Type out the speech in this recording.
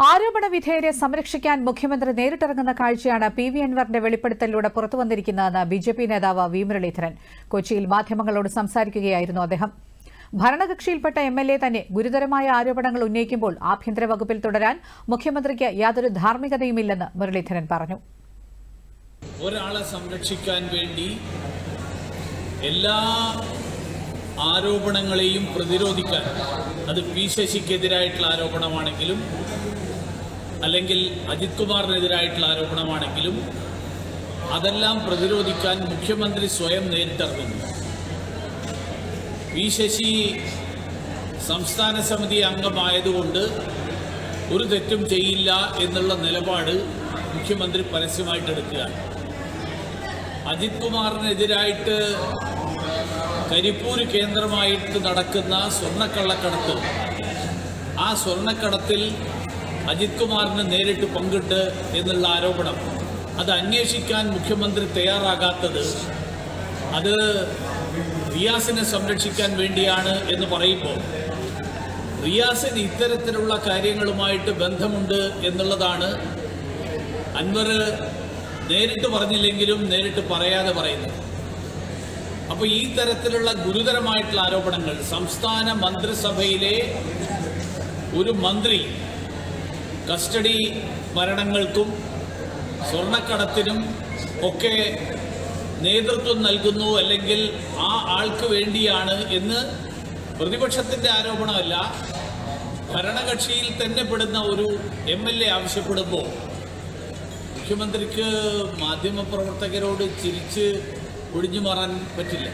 ആരോപണ വിധേയരെ സംരക്ഷിക്കാൻ മുഖ്യമന്ത്രി നേരിട്ടിറങ്ങുന്ന കാഴ്ചയാണ് പി വി അൻവറിന്റെ വെളിപ്പെടുത്തലിലൂടെ പുറത്തുവന്നിരിക്കുന്നതെന്ന് ബി ജെ പി നേതാവ് വി മുരളീധരൻ. കൊച്ചിയിൽ മാധ്യമങ്ങളോട് സംസാരിക്കുകയായിരുന്നു അദ്ദേഹം. ഭരണകക്ഷിയിൽപ്പെട്ട എം എൽ എ തന്നെ ഗുരുതരമായ ആരോപണങ്ങൾ ഉന്നയിക്കുമ്പോൾ ആഭ്യന്തര വകുപ്പിൽ തുടരാൻ മുഖ്യമന്ത്രിക്ക് യാതൊരു ധാർമ്മികതയുമില്ലെന്ന് മുരളീധരൻ പറഞ്ഞു. ഒരാളെ സംരക്ഷിക്കാൻ വേണ്ടി എല്ലാ ആരോപണങ്ങളെയും പ്രതിരോധിക്കാൻ. അത് പി ശശിക്കെതിരായിട്ടുള്ള ആരോപണമാണെങ്കിലും അല്ലെങ്കിൽ അജിത് കുമാറിനെതിരായിട്ടുള്ള ആരോപണമാണെങ്കിലും അതെല്ലാം പ്രതിരോധിക്കാൻ മുഖ്യമന്ത്രി സ്വയം നേരിട്ടിറങ്ങുന്നു. പി ശശി സംസ്ഥാന സമിതി അംഗമായതുകൊണ്ട് ഒരു തെറ്റും ചെയ്യില്ല എന്നുള്ള നിലപാട് മുഖ്യമന്ത്രി പരസ്യമായിട്ട് എടുക്കുകയാണ് അജിത് കുമാറിനെതിരായിട്ട് കരിപ്പൂര് കേന്ദ്രമായിട്ട് നടക്കുന്ന സ്വർണക്കള്ളക്കടത്ത്. ആ സ്വർണക്കടത്തിൽ അജിത് കുമാറിന് നേരിട്ട് പങ്കിട്ട് എന്നുള്ള ആരോപണം. അത് അന്വേഷിക്കാൻ മുഖ്യമന്ത്രി തയ്യാറാകാത്തത് അത് റിയാസിനെ സംരക്ഷിക്കാൻ വേണ്ടിയാണ് എന്ന് പറയുമ്പോൾ റിയാസിന് ഇത്തരത്തിലുള്ള കാര്യങ്ങളുമായിട്ട് ബന്ധമുണ്ട് എന്നുള്ളതാണ് അൻവർ നേരിട്ട് പറഞ്ഞില്ലെങ്കിലും നേരിട്ട് പറയാതെ പറയുന്നത്. അപ്പോൾ ഈ തരത്തിലുള്ള ഗുരുതരമായിട്ടുള്ള ആരോപണങ്ങൾ സംസ്ഥാന മന്ത്രിസഭയിലെ ഒരു മന്ത്രി കസ്റ്റഡി മരണങ്ങൾക്കും സ്വർണക്കടത്തിനും ഒക്കെ നേതൃത്വം നൽകുന്നു അല്ലെങ്കിൽ ആ ആൾക്ക് വേണ്ടിയാണ് എന്ന് പ്രതിപക്ഷത്തിന്റെ ആരോപണമല്ല ഭരണകക്ഷിയിൽ തന്നെ പെടുന്ന ഒരു എം എൽ എ ആവശ്യപ്പെടുമ്പോൾ മുഖ്യമന്ത്രിക്ക് മാധ്യമപ്രവർത്തകരോട് ചിരിച്ച് ഒഴിഞ്ഞു മാറാൻ പറ്റില്ല.